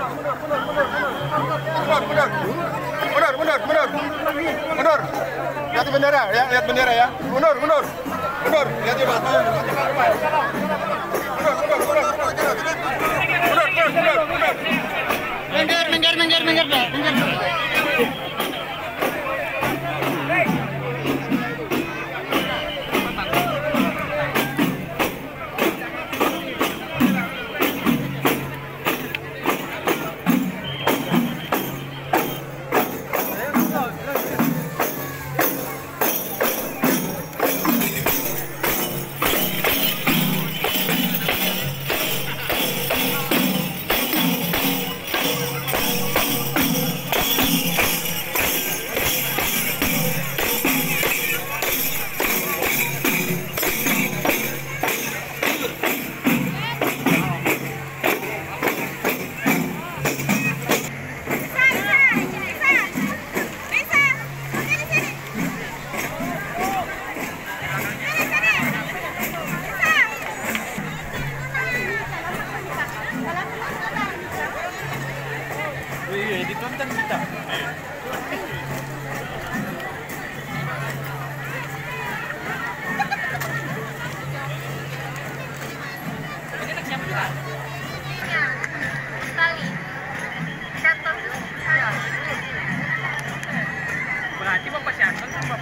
Mundur, mundur. Mundur, mundur. Lihat bendera ya, lihat bendera ya. Mundur, mundur. Mundur, lihat di. Mundur, mundur, mundur, mundur. Minggir, minggir, kelihatan hitam. Berarti Bapak siapa sama